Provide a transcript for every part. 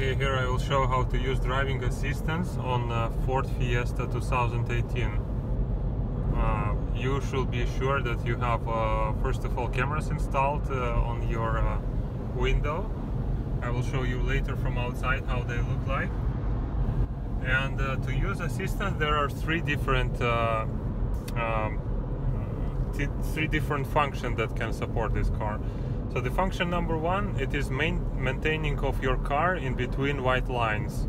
Okay, here I will show how to use driving assistance on uh, Ford Fiesta 2018. Uh, you should be sure that you have uh, first of all cameras installed uh, on your uh, window. I will show you later from outside how they look like. And uh, to use assistance there are three different um, three different functions that can support this car. So the function number one, it is main, maintaining of your car in between white lines.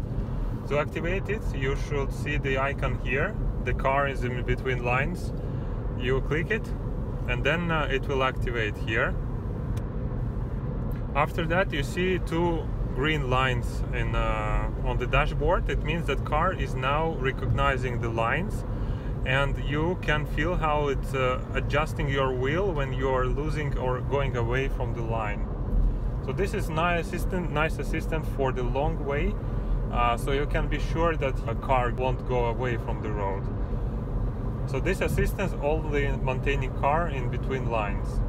To activate it, you should see the icon here. The car is in between lines. You click it, and then uh, it will activate here. After that, you see two green lines in uh, on the dashboard. It means that car is now recognizing the lines and you can feel how it's uh, adjusting your wheel when you are losing or going away from the line. So this is nice assistant nice assistant for the long way. Uh, so you can be sure that a car won't go away from the road. So this assistance only maintaining car in between lines.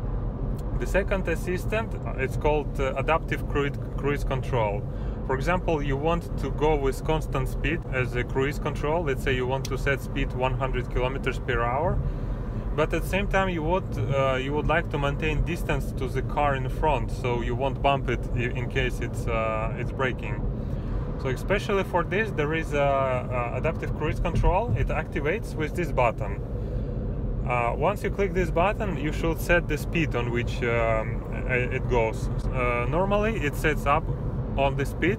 The second assistant uh, it's called uh, adaptive cruise, cruise control for example, you want to go with constant speed as a cruise control. Let's say you want to set speed 100 kilometers per hour, but at the same time you would uh, you would like to maintain distance to the car in front, so you won't bump it in case it's uh, it's braking. So especially for this, there is a, a adaptive cruise control. It activates with this button. Uh, once you click this button, you should set the speed on which um, it goes. Uh, normally, it sets up on the speed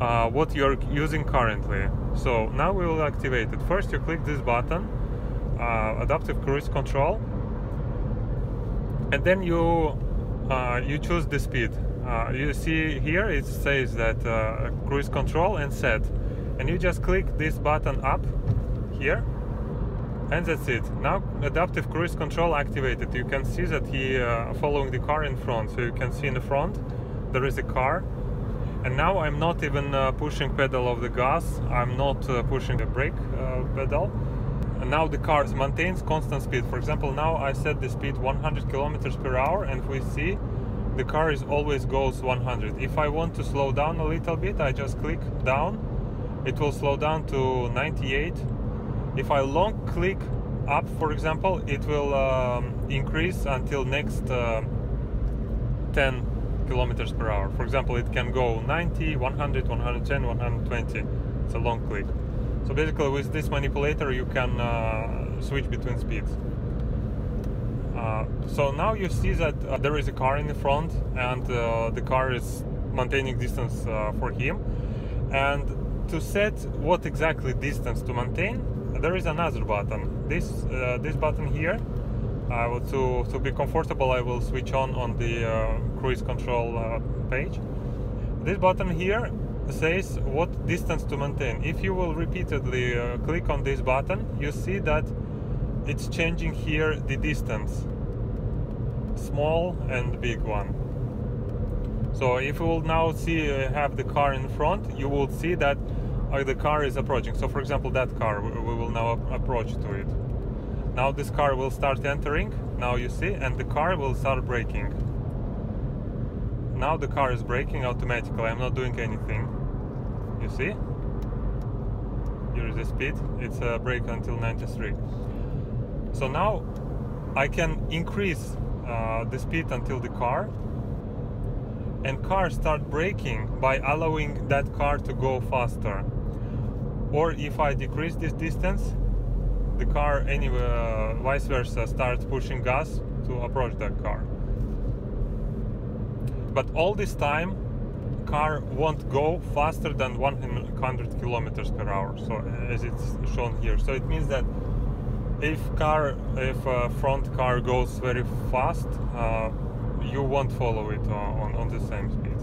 uh, what you're using currently. So now we will activate it. First you click this button, uh, adaptive cruise control, and then you uh, you choose the speed. Uh, you see here it says that uh, cruise control and set, and you just click this button up here, and that's it. Now adaptive cruise control activated. You can see that he uh, following the car in front, so you can see in the front there is a car. And now I'm not even uh, pushing pedal of the gas. I'm not uh, pushing the brake uh, pedal. And now the car maintains constant speed. For example now I set the speed 100 kilometers per hour and we see the car is always goes 100 if I want to slow down a little bit I just click down. It will slow down to 98 if I long click up for example it will um, increase until next uh, 10 kilometers per hour. For example, it can go 90, 100, 110, 120. It's a long click. So basically, with this manipulator, you can uh, switch between speeds. Uh, so now you see that uh, there is a car in the front, and uh, the car is maintaining distance uh, for him. And to set what exactly distance to maintain, there is another button. This uh, this button here uh, to, to be comfortable I will switch on on the uh, cruise control uh, page. This button here says what distance to maintain. If you will repeatedly uh, click on this button, you see that it's changing here the distance, small and big one. So if you will now see uh, have the car in front, you will see that uh, the car is approaching. So for example, that car, we will now approach to it. Now this car will start entering, now you see, and the car will start braking. Now the car is braking automatically, I'm not doing anything. You see? Here is the speed, it's a brake until 93. So now I can increase uh, the speed until the car and car start braking by allowing that car to go faster. Or if I decrease this distance, the car anyway uh, vice versa starts pushing gas to approach that car. But all this time car won't go faster than 100 kilometers per hour so uh, as it's shown here. So it means that if car if a front car goes very fast uh, you won't follow it on, on the same speed.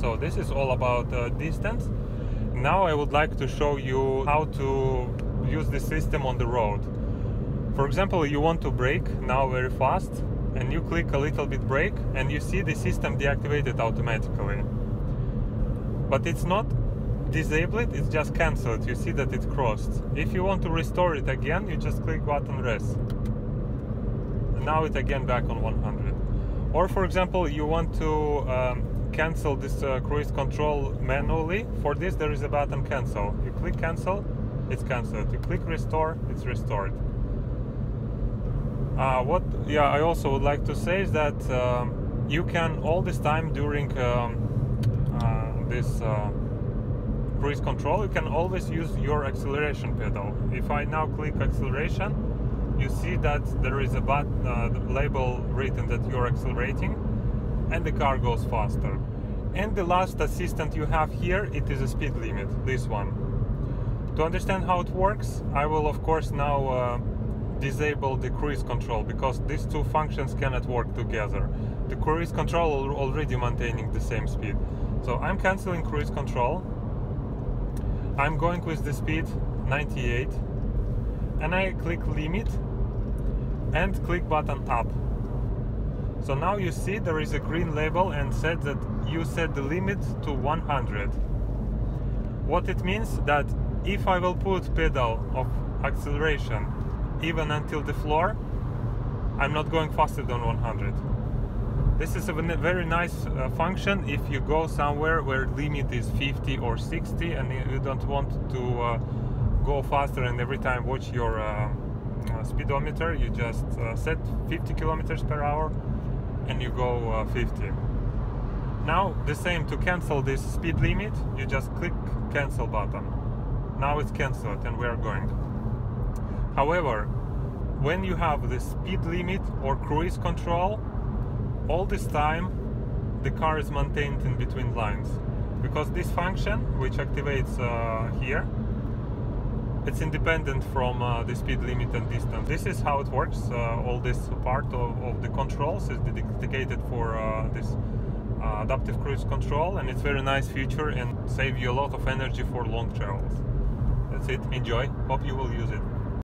So this is all about uh, distance now I would like to show you how to use the system on the road. For example, you want to brake now very fast and you click a little bit brake and you see the system deactivated automatically. But it's not disabled, it's just cancelled. You see that it crossed. If you want to restore it again, you just click button rest. And now it again back on 100. or for example you want to um, cancel this uh, cruise control manually. For this there is a button cancel. You click cancel it's cancelled. You click restore it's restored. Uh, what yeah I also would like to say is that um, you can all this time during um, uh, this uh, cruise control you can always use your acceleration pedal. If I now click acceleration you see that there is a button, uh, label written that you're accelerating and the car goes faster. And the last assistant you have here, it is a speed limit, this one. To understand how it works, I will of course now uh, disable the cruise control because these two functions cannot work together. The cruise control already maintaining the same speed. So I'm canceling cruise control. I'm going with the speed 98 and I click limit and click button up. So now you see there is a green label and said that you set the limit to 100. What it means that if I will put pedal of acceleration even until the floor, I'm not going faster than 100. This is a very nice uh, function if you go somewhere where limit is 50 or 60 and you don't want to uh, go faster and every time watch your uh, uh, speedometer you just uh, set 50 kilometers per hour and you go uh, 50 now the same to cancel this speed limit you just click cancel button. Now it's cancelled and we are going. However when you have the speed limit or cruise control all this time the car is maintained in between lines. Because this function which activates uh, here it's independent from uh, the speed limit and distance. This is how it works. Uh, all this part of, of, the controls is dedicated for uh, this uh, adaptive cruise control and it's very nice feature and save you a lot of energy for long travels. That's it. Enjoy. Hope you will use it.